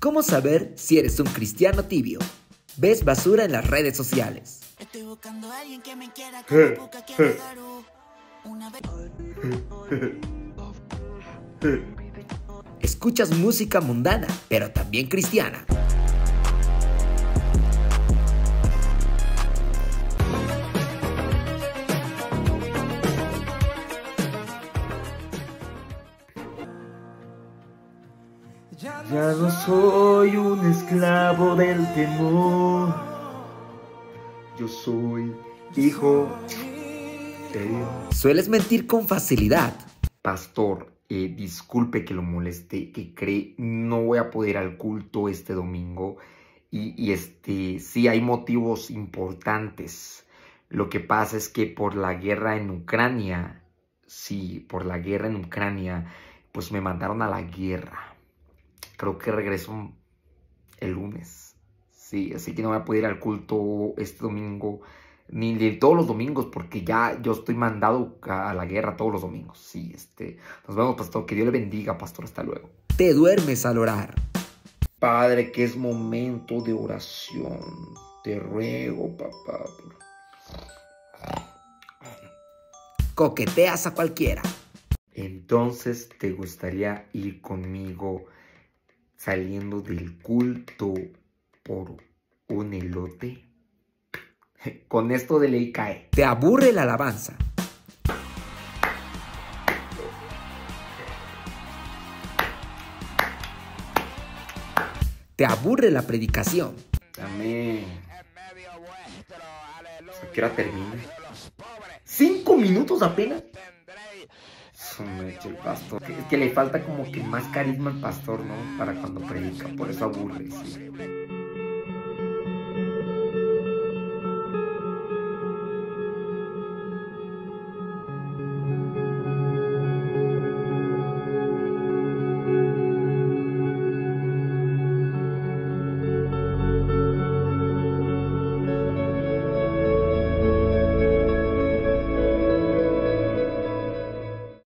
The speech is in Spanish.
¿Cómo saber si eres un cristiano tibio? Ves basura en las redes sociales. Estoy buscando a alguien que me quiera como Puka quiere. Garú. Una vez Escuchas música mundana, pero también cristiana. Ya no soy un esclavo del temor. Yo soy hijo de Dios. Sueles mentir con facilidad. Pastor, eh, disculpe que lo moleste, que cree no voy a poder ir al culto este domingo. Y, y, este, sí, hay motivos importantes. Lo que pasa es que por la guerra en Ucrania, sí, por la guerra en Ucrania, pues me mandaron a la guerra. Creo que regreso el lunes. Sí, así que no voy a poder ir al culto este domingo, ni de todos los domingos, porque ya yo estoy mandado a la guerra todos los domingos. Sí, este, nos vemos, pastor. Que Dios le bendiga, pastor. Hasta luego. Te duermes al orar. Padre, que es momento de oración. Te ruego, papá. Coqueteas a cualquiera. Entonces, ¿te gustaría ir conmigo saliendo del culto por un elote? Con esto de ley cae. Te aburre la alabanza. Te aburre la predicación. Amén. ¿A qué hora termina? ¿Cinco minutos apenas? Su mecha, el pastor. Es que le falta como que más carisma al pastor, ¿no? Para cuando predica. Por eso aburre, sí.